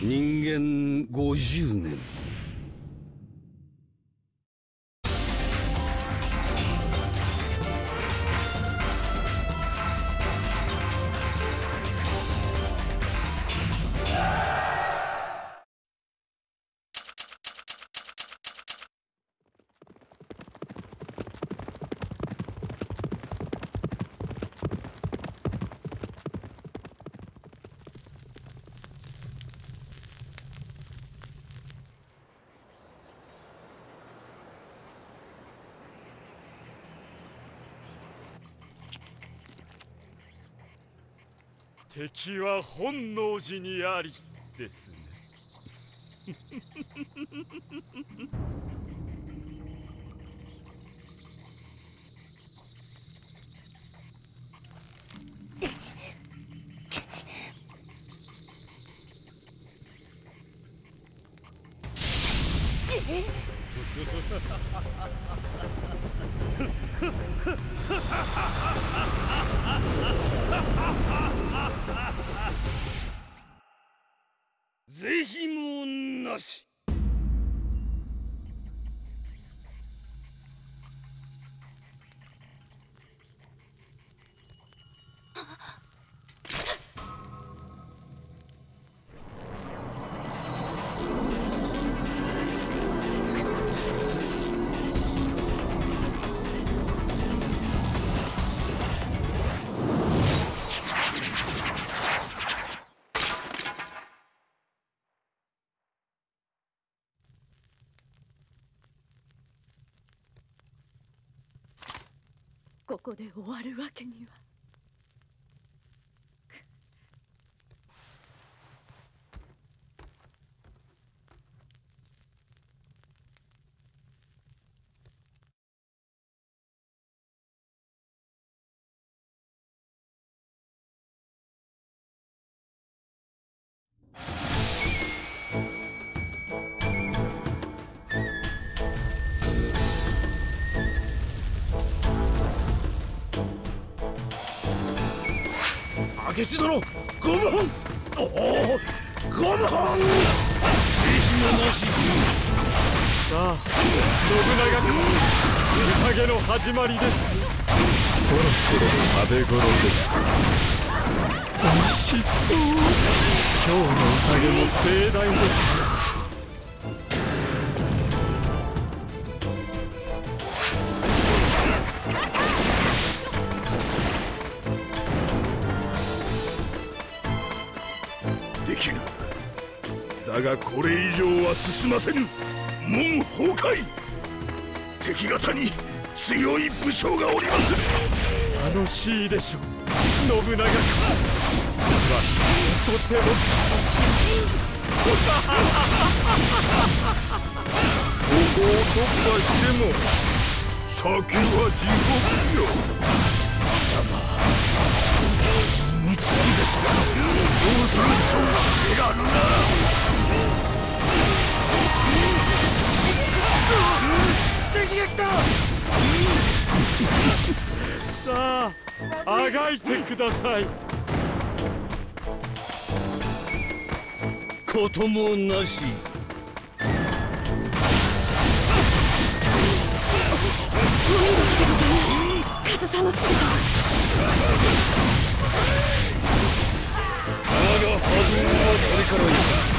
人間50年。敵は本能寺にありですね。ぜひもなし。ここで終わるわけには。殿ゴムホンおおさあ信長君。宴の始まりですそろそろ食べ頃です美味しそう。今日の宴も盛大ですだがこれ以上は進ませぬ。門崩壊。敵方に強い武将がおります。楽しいでしょう。信長君はとても楽しいここを突破しても。先は地獄よ。貴様三つですがどうすると知らぬな敵が来た。さああがいてください。こともなし。風さんの助さん我が波動はこれからい悪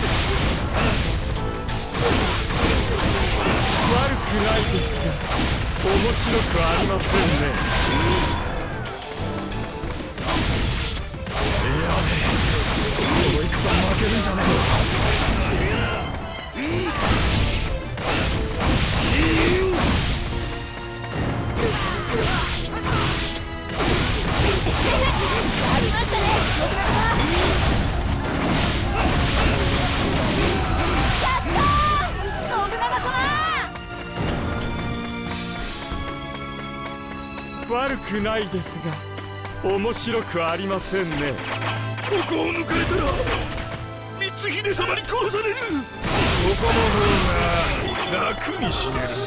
ないですが面白くありませんね。この戦負けるんじゃねえ悪くないですが面白くありませんね。ここを抜かれたら光秀様に殺される。ここの方が楽に死ねるぞ。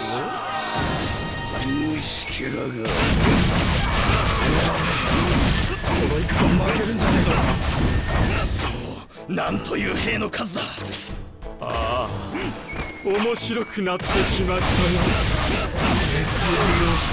虫けらがこの戦負けるんじゃねえかくそなんという兵の数だ。面白くなってきましたよそ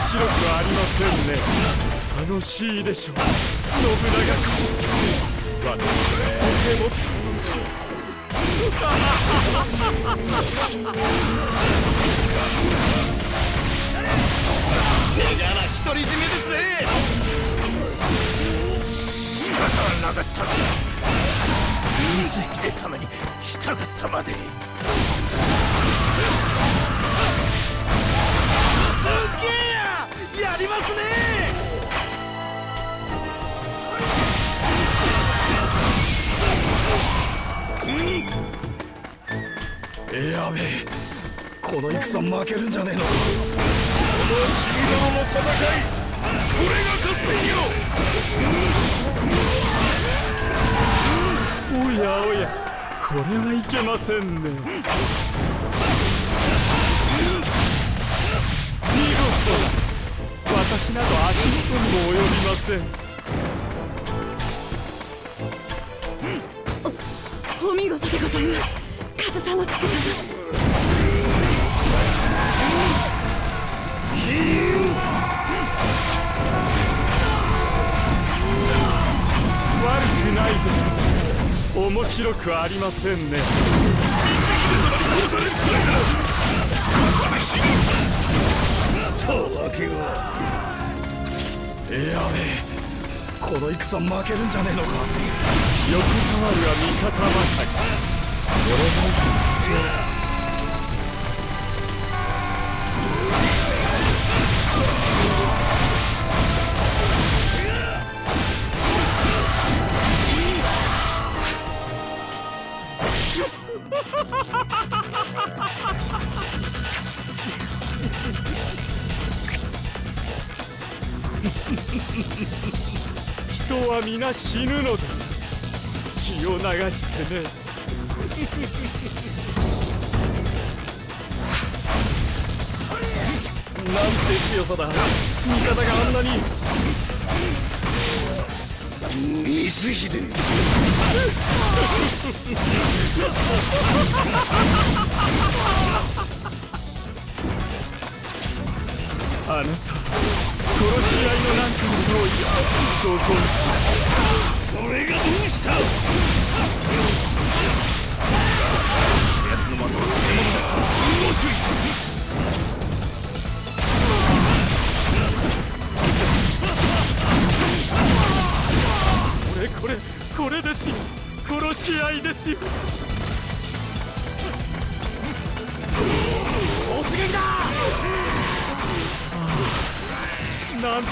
白くありませんね。楽しいでしょう。信長君私とても楽しい嫌な独り占めですね。仕方がなかった。光秀様に従ったまで。にりますね。やべえ。この戦負けるんじゃねえの。この君らの戦い。俺が勝ってみよおやおや。これはいけませんね。お見事でございます。上総介様悪くないです。面白くありませんね。たわけがやべえこの戦負けるんじゃねえのか？横たわるは味方ばかり。人は皆死ぬのです血を流してね。なんて強さだ。味方があんなに。光秀あなた。殺し合いのなんかの用意ご存知それがどう。した奴の技は偽物ですご注意これこれこれですよ殺し合いですよ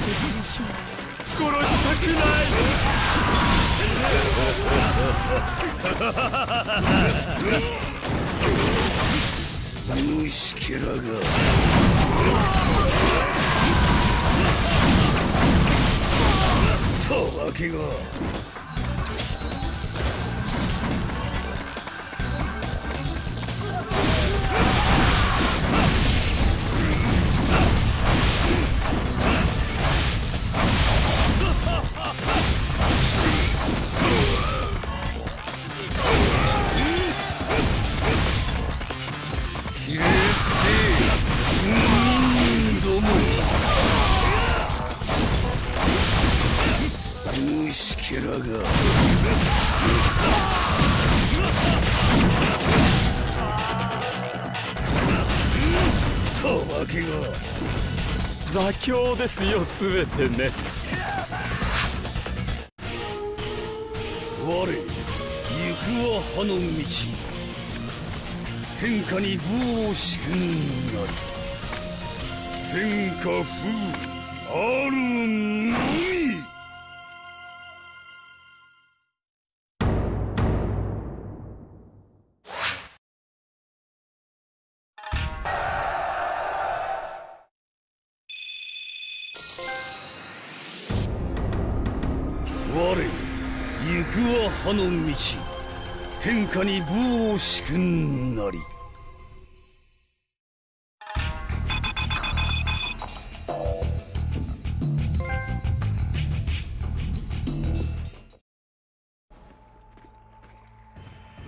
なんて楽しい殺したくない。虫けらがたわけがけが座興ですよ全てね。我行くは歯の道。天下に武を仕組んなり。天下風あるのみ。行くは葉の道。天下に武を敷くんなり。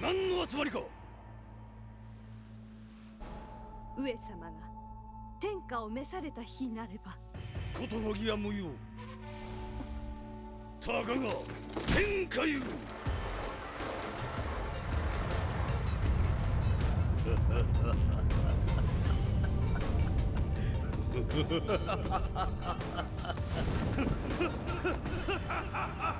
何の集まりか。上様が天下を召された日なれば。ことわぎは無用たかが天下ゆう